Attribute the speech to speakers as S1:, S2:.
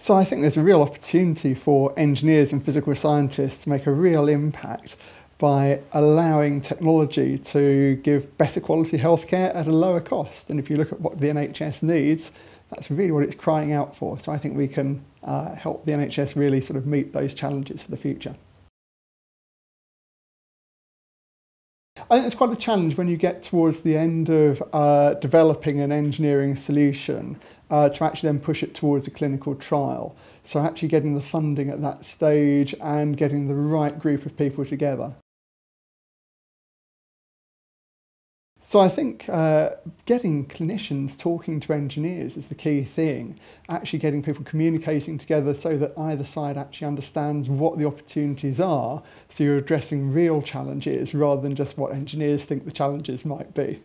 S1: So I think there's a real opportunity for engineers and physical scientists to make a real impact by allowing technology to give better quality healthcare at a lower cost. And if you look at what the NHS needs, that's really what it's crying out for. So I think we can uh, help the NHS really sort of meet those challenges for the future. I think it's quite a challenge when you get towards the end of uh, developing an engineering solution uh, to actually then push it towards a clinical trial. So actually getting the funding at that stage and getting the right group of people together. So I think uh, getting clinicians talking to engineers is the key thing. Actually getting people communicating together so that either side actually understands what the opportunities are. So you're addressing real challenges rather than just what engineers think the challenges might be.